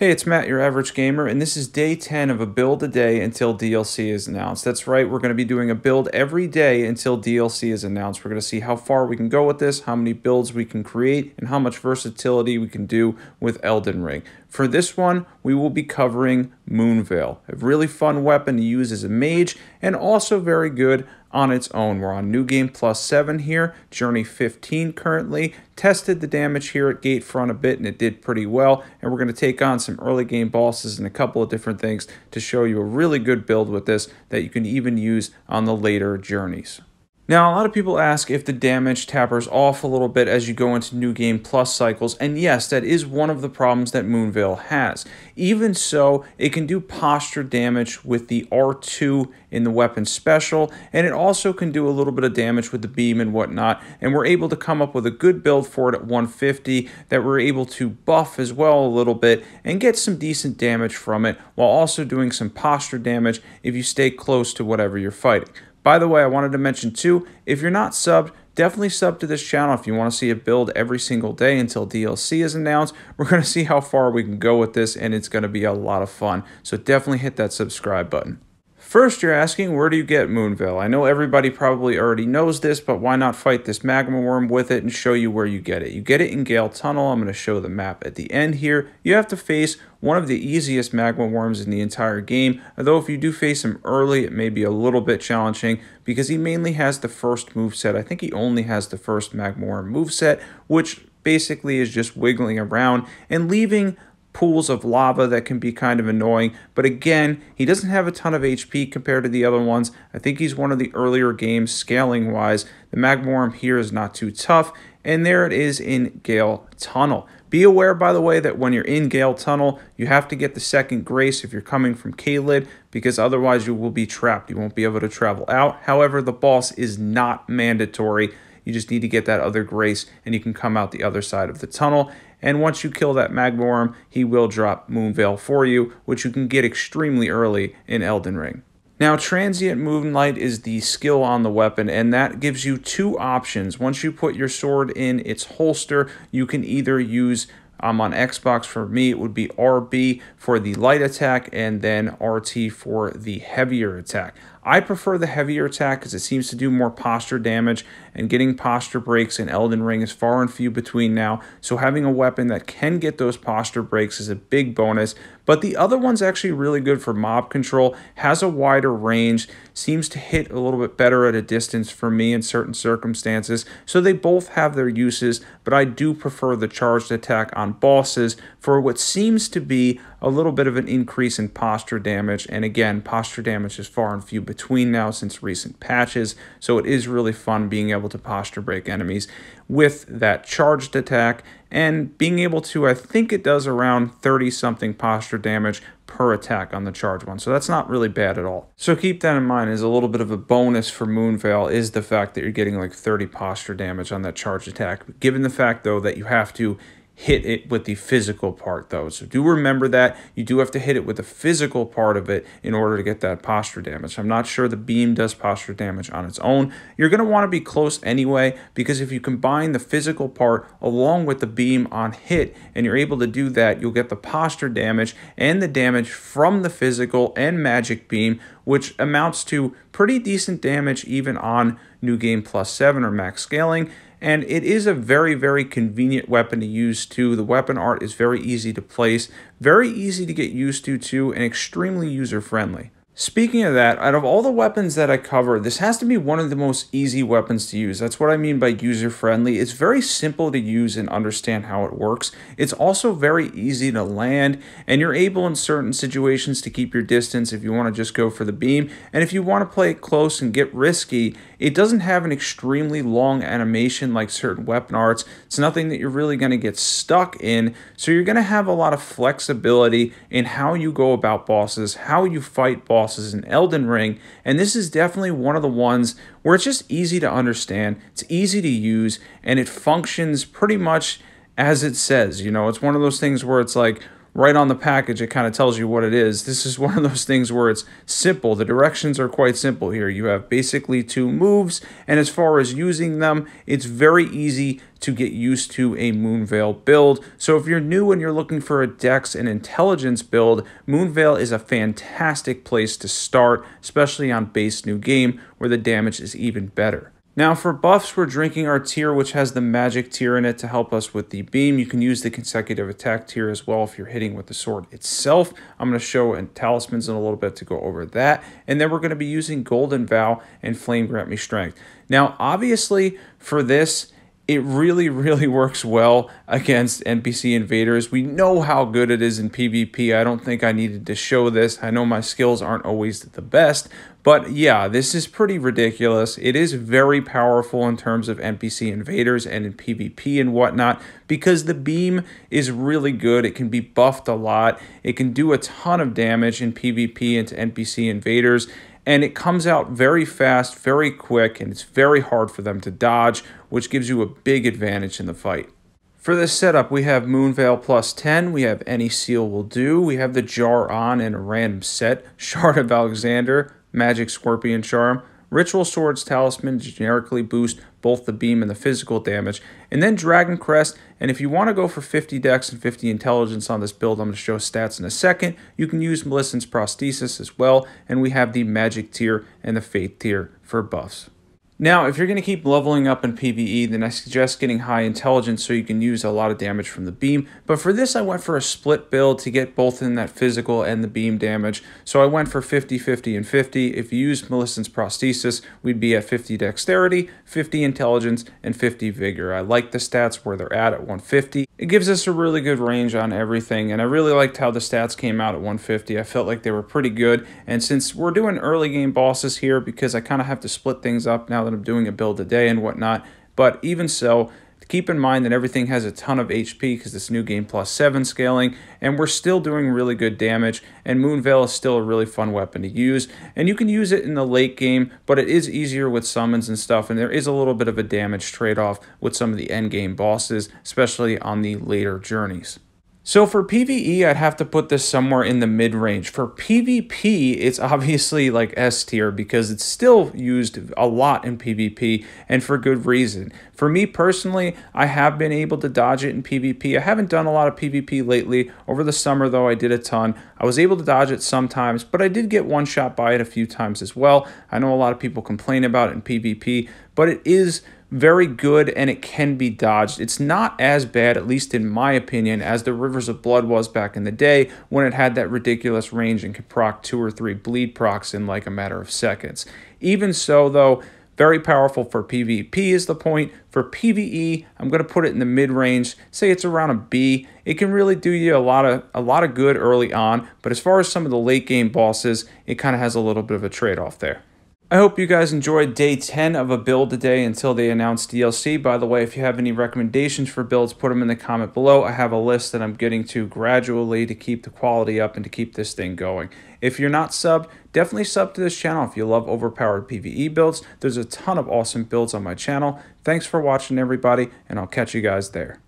Hey, it's Matt, your average gamer, and this is day 10 of a build a day until DLC is announced. That's right, we're going to be doing a build every day until DLC is announced. We're going to see how far we can go with this, how many builds we can create, and how much versatility we can do with Elden Ring. For this one, we will be covering Moonveil, a really fun weapon to use as a mage, and also very good on its own. We're on New Game Plus 7 here, Journey 15 currently. Tested the damage here at Gatefront a bit and it did pretty well. And we're going to take on some early game bosses and a couple of different things to show you a really good build with this that you can even use on the later journeys. Now, a lot of people ask if the damage tapers off a little bit as you go into New Game Plus cycles, and yes, that is one of the problems that Moonveil has. Even so, it can do posture damage with the R2 in the weapon special, and it also can do a little bit of damage with the beam and whatnot, and we're able to come up with a good build for it at 150 that we're able to buff as well a little bit and get some decent damage from it while also doing some posture damage if you stay close to whatever you're fighting. By the way, I wanted to mention too, if you're not subbed, definitely sub to this channel if you want to see a build every single day until DLC is announced. We're going to see how far we can go with this, and it's going to be a lot of fun. So definitely hit that subscribe button. First, you're asking, where do you get Moonveil? I know everybody probably already knows this, but why not fight this magma worm with it and show you where you get it? You get it in Gale Tunnel. I'm going to show the map at the end here. You have to face one of the easiest magma worms in the entire game, although if you do face him early, it may be a little bit challenging because he mainly has the first move set. I think he only has the first magma worm move set, which basically is just wiggling around and leaving pools of lava that can be kind of annoying. But again, he doesn't have a ton of HP compared to the other ones. I think he's one of the earlier games scaling wise. The magma worm here is not too tough. And there it is in Gale Tunnel. Be aware, by the way, that when you're in Gale Tunnel, you have to get the second grace if you're coming from Caelid, because otherwise you will be trapped. You won't be able to travel out. However, the boss is not mandatory. You just need to get that other grace, and you can come out the other side of the tunnel. And once you kill that magma he will drop Moonveil for you, which you can get extremely early in Elden Ring. Now, Transient Moonlight is the skill on the weapon, and that gives you two options. Once you put your sword in its holster, you can either use um, on Xbox, for me, it would be RB for the light attack and then RT for the heavier attack. I prefer the heavier attack because it seems to do more posture damage, and getting posture breaks in Elden Ring is far and few between now, so having a weapon that can get those posture breaks is a big bonus. But the other one's actually really good for mob control, has a wider range, seems to hit a little bit better at a distance for me in certain circumstances, so they both have their uses, but I do prefer the charged attack on bosses for what seems to be a little bit of an increase in posture damage. And again, posture damage is far and few between now since recent patches. So it is really fun being able to posture break enemies with that charged attack and being able to, I think it does around 30 something posture damage per attack on the charge one. So that's not really bad at all. So keep that in mind as a little bit of a bonus for Moonveil is the fact that you're getting like 30 posture damage on that charge attack. Given the fact though that you have to hit it with the physical part though. So do remember that you do have to hit it with the physical part of it in order to get that posture damage. I'm not sure the beam does posture damage on its own. You're going to want to be close anyway because if you combine the physical part along with the beam on hit and you're able to do that, you'll get the posture damage and the damage from the physical and magic beam which amounts to pretty decent damage even on New Game Plus 7 or max scaling and it is a very, very convenient weapon to use too. The weapon art is very easy to place, very easy to get used to too, and extremely user-friendly. Speaking of that, out of all the weapons that I cover, this has to be one of the most easy weapons to use. That's what I mean by user-friendly. It's very simple to use and understand how it works. It's also very easy to land, and you're able in certain situations to keep your distance if you want to just go for the beam. And if you want to play it close and get risky, it doesn't have an extremely long animation like certain weapon arts. It's nothing that you're really going to get stuck in, so you're going to have a lot of flexibility in how you go about bosses, how you fight bosses, bosses in Elden Ring, and this is definitely one of the ones where it's just easy to understand, it's easy to use, and it functions pretty much as it says. You know, it's one of those things where it's like, right on the package, it kind of tells you what it is. This is one of those things where it's simple. The directions are quite simple here. You have basically two moves, and as far as using them, it's very easy to get used to a Moonveil build. So if you're new and you're looking for a Dex and Intelligence build, Moonveil is a fantastic place to start, especially on base new game where the damage is even better. Now for buffs, we're drinking our tear, which has the magic tear in it to help us with the beam. You can use the consecutive attack tear as well if you're hitting with the sword itself. I'm going to show in talismans in a little bit to go over that. And then we're going to be using Golden Vow and Flame Grant Me Strength. Now, obviously, for this, it really, really works well against NPC invaders. We know how good it is in PvP. I don't think I needed to show this. I know my skills aren't always the best, but yeah, this is pretty ridiculous. It is very powerful in terms of NPC invaders and in PvP and whatnot because the beam is really good. It can be buffed a lot. It can do a ton of damage in PvP into NPC invaders and it comes out very fast, very quick, and it's very hard for them to dodge, which gives you a big advantage in the fight. For this setup, we have Moonveil plus 10, we have Any Seal Will Do, we have the Jar on in a random set, Shard of Alexander, Magic Scorpion Charm, Ritual Swords Talisman generically boost both the beam and the physical damage, and then Dragoncrest. And if you want to go for 50 dex and 50 intelligence on this build, I'm going to show stats in a second. You can use Millicent's Prosthesis as well, and we have the Magic tear and the Faith tear for buffs. Now, if you're going to keep leveling up in PvE, then I suggest getting high intelligence so you can use a lot of damage from the beam. But for this, I went for a split build to get both in that physical and the beam damage. So I went for 50, 50, and 50. If you use Millicent's Prosthesis, we'd be at 50 dexterity, 50 intelligence, and 50 vigor. I like the stats where they're at at 150. It gives us a really good range on everything, and I really liked how the stats came out at 150. I felt like they were pretty good, and since we're doing early game bosses here, because I kind of have to split things up now that I'm doing a build a day and whatnot. But even so, keep in mind that everything has a ton of HP because it's new game plus 7 scaling, and we're still doing really good damage, and Moonveil is still a really fun weapon to use. And you can use it in the late game, but it is easier with summons and stuff, and there is a little bit of a damage trade-off with some of the end game bosses, especially on the later journeys. So for PvE, I'd have to put this somewhere in the mid-range. For PvP, it's obviously like S tier because it's still used a lot in PvP and for good reason. For me personally, I have been able to dodge it in PvP. I haven't done a lot of PvP lately. Over the summer though, I did a ton. I was able to dodge it sometimes, but I did get one shot by it a few times as well. I know a lot of people complain about it in PvP, but it is very good and it can be dodged. It's not as bad, at least in my opinion, as the Rivers of Blood was back in the day when it had that ridiculous range and could proc two or three bleed procs in like a matter of seconds. Even so, though, very powerful for PvP is the point. For PvE, I'm going to put it in the mid-range. Say it's around a B. It can really do you a lot of a lot of good early on, but as far as some of the late game bosses, it kind of has a little bit of a trade-off there. I hope you guys enjoyed day 10 of a build today until they announce DLC. By the way, if you have any recommendations for builds, put them in the comment below. I have a list that I'm getting to gradually to keep the quality up and to keep this thing going. If you're not subbed, definitely sub to this channel if you love overpowered PvE builds. There's a ton of awesome builds on my channel. Thanks for watching, everybody, and I'll catch you guys there.